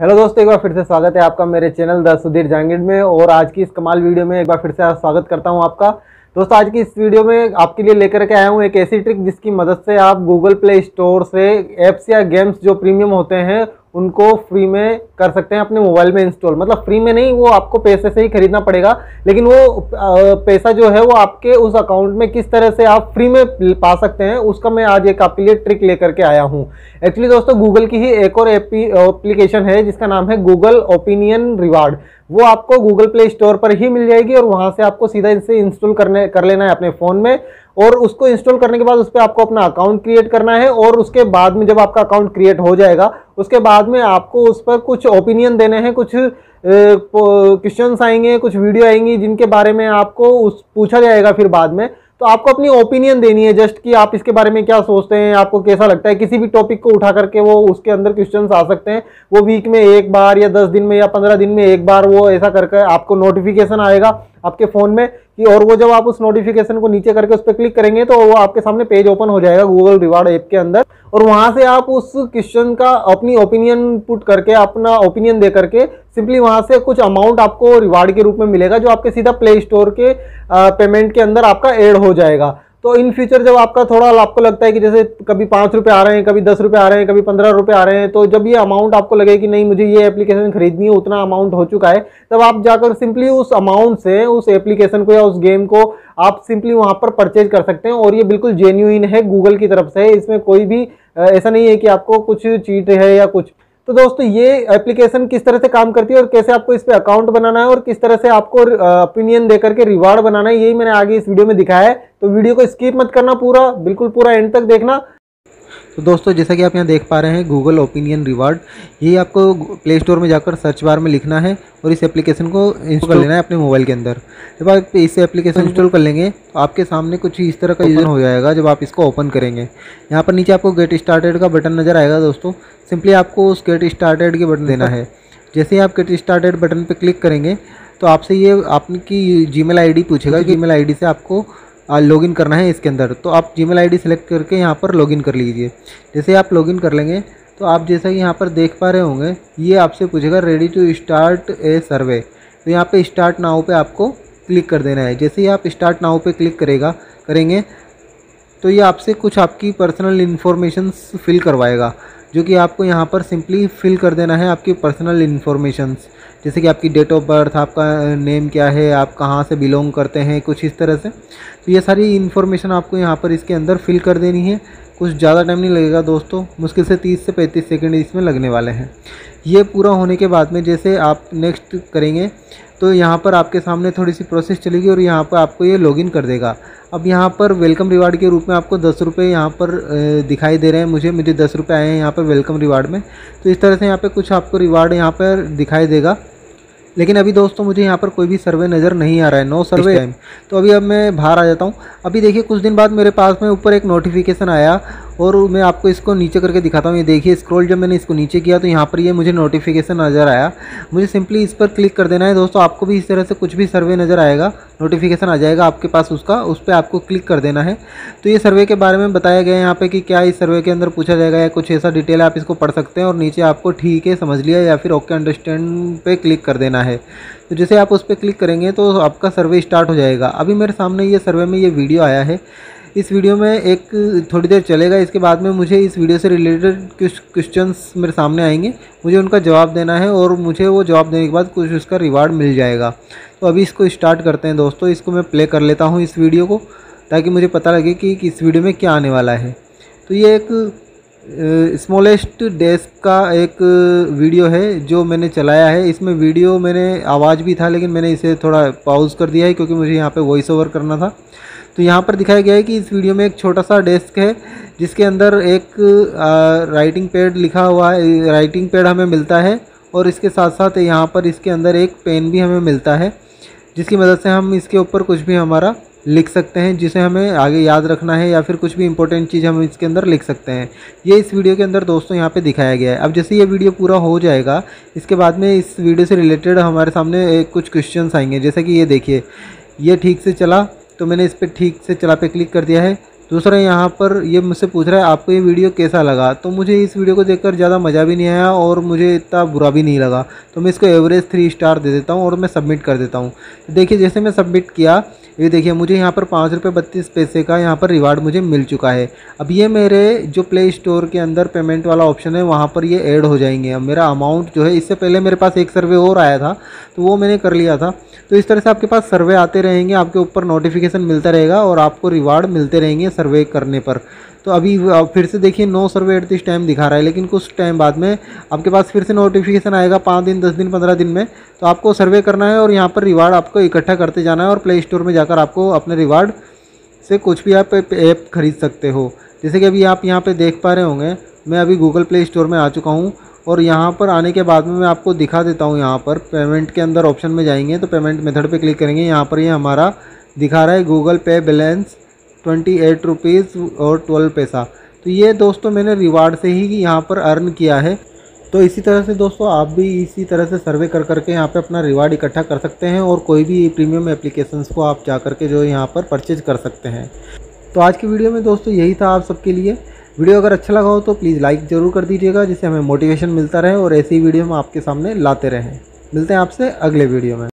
Hello दोस्तों, एक बार फिर से स्वागत है आपका मेरे चैनल द सुधीर जहांगीर में और आज की इस कमाल वीडियो में एक बार फिर से स्वागत करता हूँ आपका। दोस्तों, आज की इस वीडियो में आपके लिए लेकर के आया हूँ एक ऐसी ट्रिक जिसकी मदद से आप गूगल प्ले स्टोर से ऐप्स या गेम्स जो प्रीमियम होते हैं उनको फ्री में कर सकते हैं अपने मोबाइल में इंस्टॉल मतलब फ्री में नहीं, वो आपको पैसे से ही खरीदना पड़ेगा, लेकिन वो पैसा जो है वो आपके उस अकाउंट में किस तरह से आप फ्री में पा सकते हैं, उसका मैं आज एक आपके लिए ट्रिक लेकर के आया हूँ। एक्चुअली दोस्तों गूगल की ही एक और एप्लीकेशन है, जिसका नाम है गूगल ओपिनियन रिवार्ड वो आपको गूगल प्ले स्टोर पर ही मिल जाएगी और वहाँ से आपको सीधा इनसे इंस्टॉल करने, कर लेना है अपने फ़ोन में और उसको इंस्टॉल करने के बाद उस पर आपको अपना अकाउंट क्रिएट करना है और उसके बाद में जब आपका अकाउंट क्रिएट हो जाएगा उसके बाद में आपको उस पर कुछ ओपिनियन देने हैं, कुछ क्वेश्चंस आएँगे, कुछ वीडियो आएँगी, जिनके बारे में आपको उस, पूछा जाएगा फिर बाद में। तो आपको अपनी ओपिनियन देनी है जस्ट कि आप इसके बारे में क्या सोचते हैं, आपको कैसा लगता है, किसी भी टॉपिक को उठा करके वो उसके अंदर क्वेश्चंस आ सकते हैं। वो वीक में एक बार या दस दिन में या पंद्रह दिन में एक बार वो ऐसा करके आपको नोटिफिकेशन आएगा। आपके फ़ोन में कि और वो जब आप उस नोटिफिकेशन को नीचे करके उस पर क्लिक करेंगे तो वो आपके सामने पेज ओपन हो जाएगा गूगल रिवार्ड ऐप के अंदर। और वहाँ से आप उस क्वेश्चन का अपनी ओपिनियन पुट करके, अपना ओपिनियन दे करके सिंपली वहाँ से कुछ अमाउंट आपको रिवार्ड के रूप में मिलेगा जो आपके सीधा प्ले स्टोर के पेमेंट के अंदर आपका एड हो जाएगा। तो इन फ्यूचर जब आपका थोड़ा आपको लगता है कि जैसे कभी पाँच रुपये आ रहे हैं, कभी दस रुपये आ रहे हैं, कभी पंद्रह रुपये आ रहे हैं तो जब ये अमाउंट आपको लगे कि नहीं, मुझे ये एप्लीकेशन खरीदनी है, उतना अमाउंट हो चुका है, तब आप जाकर सिंपली उस अमाउंट से, उस एप्लीकेशन को या उस गेम को आप सिंपली वहाँ पर परचेज कर सकते हैं, और ये बिल्कुल जेन्यून है गूगल की तरफ़ से। इसमें कोई भी ऐसा नहीं है कि आपको कुछ चीट है या कुछ। तो दोस्तों, ये एप्लीकेशन किस तरह से काम करती है और कैसे आपको इस पर अकाउंट बनाना है और किस तरह से आपको ओपिनियन देकर के रिवार्ड बनाना है, यही मैंने आगे इस वीडियो में दिखाया है। तो वीडियो को स्किप मत करना पूरा, बिल्कुल पूरा एंड तक देखना। तो दोस्तों, जैसा कि आप यहाँ देख पा रहे हैं गूगल ओपिनियन रिवार्ड ये आपको प्ले स्टोर में जाकर सर्च बार में लिखना है और इस एप्लीकेशन को इंस्टॉल कर लेना है अपने मोबाइल के अंदर। जब आप इस एप्लीकेशन इंस्टॉल कर लेंगे तो आपके सामने कुछ इस तरह का यूज़र हो जाएगा जब आप इसको ओपन करेंगे। यहाँ पर नीचे आपको गेट स्टार्टेड का बटन नज़र आएगा दोस्तों। सिंपली आपको उस गेट स्टार्टेड के बटन देना है। जैसे ही आप गेट स्टार्टेड बटन पर क्लिक करेंगे तो आपसे ये आपकी जी मेल पूछेगा। जी मेल से आपको लॉगिन करना है इसके अंदर। तो आप जी मेल आई सेलेक्ट करके यहाँ पर लॉगिन कर लीजिए। जैसे आप लॉगिन कर लेंगे तो आप जैसा कि यहाँ पर देख पा रहे होंगे, ये आपसे पूछेगा ready to start a survey तो यहाँ पे स्टार्ट नाउ पे आपको क्लिक कर देना है। जैसे ही आप स्टार्ट नाउ पे क्लिक करेगा, करेंगे तो ये आपसे कुछ आपकी पर्सनल इन्फॉर्मेशन फिल करवाएगा। जो कि आपको यहाँ पर सिंपली फिल कर देना है आपकी पर्सनल इन्फॉर्मेशंस जैसे कि आपकी डेट ऑफ़ बर्थ आपका नेम क्या है, आप कहाँ से बिलोंग करते हैं, कुछ इस तरह से। तो ये सारी इन्फॉर्मेशन आपको यहाँ पर इसके अंदर फिल कर देनी है। कुछ ज़्यादा टाइम नहीं लगेगा दोस्तों, मुश्किल से 30 से 35 सेकंड इसमें लगने वाले हैं। ये पूरा होने के बाद में जैसे आप नेक्स्ट करेंगे तो यहाँ पर आपके सामने थोड़ी सी प्रोसेस चलेगी और यहाँ पर आपको ये लॉगिन कर देगा। अब यहाँ पर वेलकम रिवार्ड के रूप में आपको दस रुपये यहाँ पर दिखाई दे रहे हैं। मुझे मुझे दस रुपये आए हैं यहाँ पर वेलकम रिवार्ड में। तो इस तरह से यहाँ पर कुछ आपको रिवार्ड यहाँ पर दिखाई देगा। लेकिन अभी दोस्तों मुझे यहाँ पर कोई भी सर्वे नज़र नहीं आ रहा है नो सर्वे टाइम तो अभी अब मैं बाहर आ जाता हूँ। अभी देखिए कुछ दिन बाद मेरे पास में ऊपर एक नोटिफिकेशन आया और मैं आपको इसको नीचे करके दिखाता हूँ। ये देखिए स्क्रॉल जब मैंने इसको नीचे किया तो यहाँ पर ये मुझे नोटिफिकेशन नज़र आया। मुझे सिंपली इस पर क्लिक कर देना है। दोस्तों आपको भी इस तरह से कुछ भी सर्वे नज़र आएगा नोटिफिकेशन आ जाएगा आपके पास उसका, उस पर आपको क्लिक कर देना है। तो ये सर्वे के बारे में बताया गया है यहाँ पे कि क्या इस सर्वे के अंदर पूछा जाएगा या कुछ ऐसा डिटेल आप इसको पढ़ सकते हैं और नीचे आपको ठीक है, समझ लिया या फिर ओके अंडरस्टैंड पे क्लिक कर देना है। तो जैसे आप उस पर क्लिक करेंगे तो आपका सर्वे स्टार्ट हो जाएगा। अभी मेरे सामने ये सर्वे में ये वीडियो आया है। इस वीडियो में एक थोड़ी देर चलेगा, इसके बाद में मुझे इस वीडियो से रिलेटेड कुछ क्वेश्चंस मेरे सामने आएँगे। मुझे उनका जवाब देना है और मुझे वो जवाब देने के बाद कुछ उसका रिवार्ड मिल जाएगा। तो अभी इसको स्टार्ट करते हैं दोस्तों, इसको मैं प्ले कर लेता हूँ इस वीडियो को, ताकि मुझे पता लगे कि इस वीडियो में क्या आने वाला है। तो ये एक स्मॉलेस्ट डेस्क का एक वीडियो है जो मैंने चलाया है। इसमें वीडियो मैंने, आवाज़ भी था, लेकिन मैंने इसे थोड़ा पाउज कर दिया है क्योंकि मुझे यहाँ पे वॉइस ओवर करना था। तो यहाँ पर दिखाया गया है कि इस वीडियो में एक छोटा सा डेस्क है, जिसके अंदर एक राइटिंग पैड लिखा हुआ है। राइटिंग पैड हमें मिलता है और इसके साथ साथ यहाँ पर इसके अंदर एक पेन भी हमें मिलता है, जिसकी मदद से हम इसके ऊपर कुछ भी हमारा लिख सकते हैं, जिसे हमें आगे याद रखना है या फिर कुछ भी इंपॉर्टेंट चीज़ हम इसके अंदर लिख सकते हैं। ये इस वीडियो के अंदर दोस्तों यहाँ पे दिखाया गया है। अब जैसे ये वीडियो पूरा हो जाएगा, इसके बाद में इस वीडियो से रिलेटेड हमारे सामने कुछ क्वेश्चन आएँगे। जैसे कि ये देखिए, ये ठीक से चला तो मैंने इस पर ठीक से चला पे क्लिक कर दिया है। दूसरा यहाँ पर ये मुझसे पूछ रहा है, आपको ये वीडियो कैसा लगा? तो मुझे इस वीडियो को देखकर ज़्यादा मज़ा भी नहीं आया और मुझे इतना बुरा भी नहीं लगा। तो मैं इसको एवरेज थ्री स्टार दे देता हूँ और मैं सबमिट कर देता हूँ। देखिए, जैसे मैं सबमिट किया ये देखिए, मुझे यहाँ पर पाँच रुपये बत्तीस पैसे का यहाँ पर रिवार्ड मुझे मिल चुका है। अब ये मेरे जो प्ले स्टोर के अंदर पेमेंट वाला ऑप्शन है, वहाँ पर ये ऐड हो जाएँगे। अब मेरा अमाउंट जो है, इससे पहले मेरे पास एक सर्वे और आया था तो वो मैंने कर लिया था। तो इस तरह से आपके पास सर्वे आते रहेंगे, आपके ऊपर नोटिफिकेशन मिलता रहेगा और आपको रिवार्ड मिलते रहेंगे सर्वे करने पर। तो अभी फिर से देखिए नो सर्वे दिस टाइम दिखा रहा है, लेकिन कुछ टाइम बाद में आपके पास फिर से नोटिफिकेशन आएगा पाँच दिन, दस दिन, पंद्रह दिन में। तो आपको सर्वे करना है और यहाँ पर रिवार्ड आपको इकट्ठा करते जाना है और प्ले स्टोर में जाकर आपको अपने रिवार्ड से कुछ भी आप ऐप खरीद सकते हो। जैसे कि अभी आप यहाँ पे देख पा रहे होंगे, मैं अभी गूगल प्ले स्टोर में आ चुका हूँ और यहाँ पर आने के बाद में मैं आपको दिखा देता हूँ यहाँ पर। पेमेंट के अंदर ऑप्शन में जाएँगे तो पेमेंट मेथड पे क्लिक करेंगे। यहाँ पर ये यह हमारा दिखा रहा है Google Pay balance twenty eight rupees और ट्वेल्व पैसा तो ये दोस्तों मैंने रिवार्ड से ही यहाँ पर अर्न किया है। तो इसी तरह से दोस्तों, आप भी इसी तरह से सर्वे कर करके यहाँ पे अपना रिवार्ड इकट्ठा कर सकते हैं और कोई भी प्रीमियम एप्लीकेशंस को आप जा करके जो यहाँ पर परचेज कर सकते हैं। तो आज की वीडियो में दोस्तों यही था आप सबके लिए। वीडियो अगर अच्छा लगा हो तो प्लीज़ लाइक ज़रूर कर दीजिएगा, जिससे हमें मोटिवेशन मिलता रहे और ऐसी वीडियो हम आपके सामने लाते रहें। मिलते हैं आपसे अगले वीडियो में।